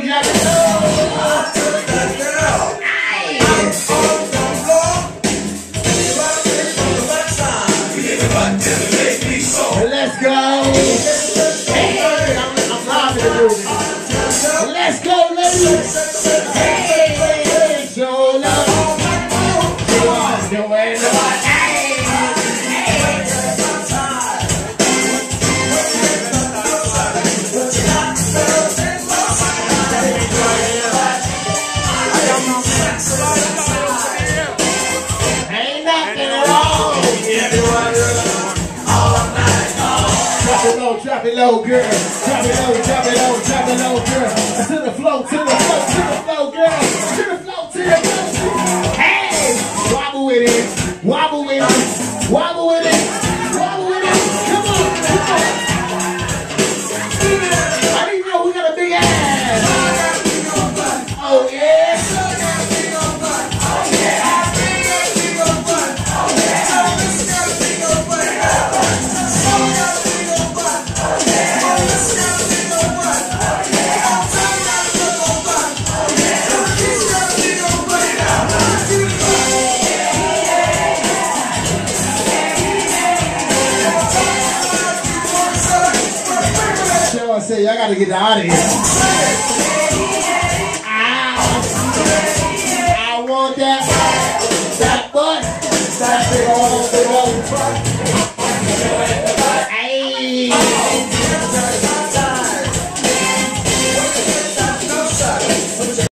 Jack. Let's go. Let's go, ladies. Wrong. Drop it low, drop it low. Drop it low, girl. drop it low, say, I gotta get out of here. I want that, that butt, that big old